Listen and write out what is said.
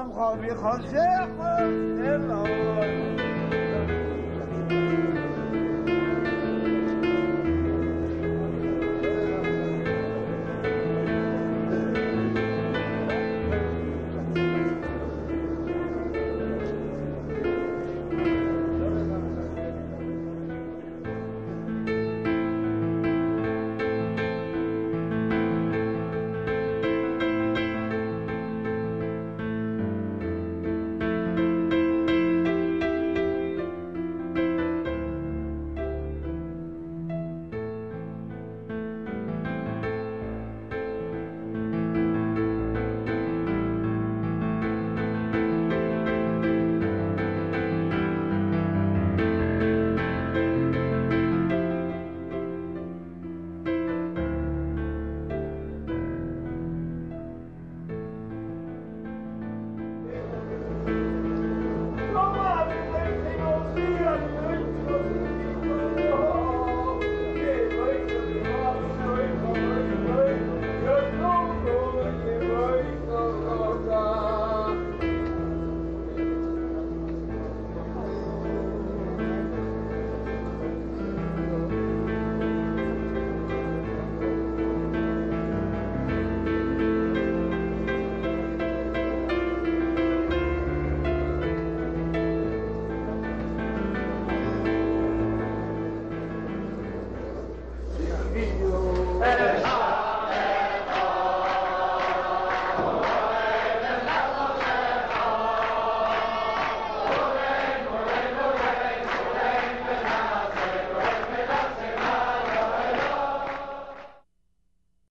خام خوابی خواسته video.